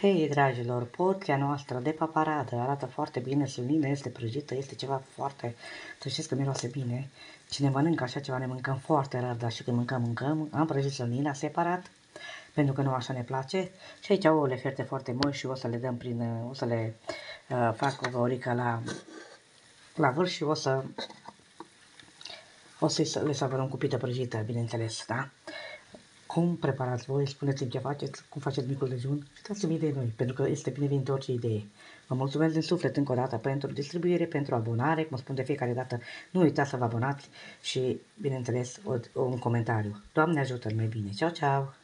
Hei, dragilor, porția noastră de paparadă arată foarte bine, slănină este prăjită, este ceva foarte... Să știți că miroase bine. Cine mănâncă așa ceva, ne mâncăm foarte rar, dar și când mâncăm, mâncăm. Am prăjit slănina separat, pentru că nu așa ne place. Și aici ouăle fierte foarte moi și o să le dăm prin... o să le uh, fac o gaurică la, la vârf și o să... O să le savărăm cu pită prăjită, bineînțeles, da? Cum preparați voi, spuneți-mi ce faceți, cum faceți micul dejun și dați-mi idei noi, pentru că este binevenit orice idee. Vă mulțumesc din suflet încă o dată pentru distribuire, pentru abonare, cum spun de fiecare dată, nu uitați să vă abonați și, bineînțeles, un comentariu. Doamne ajută-l mai bine. Ceau, ceau!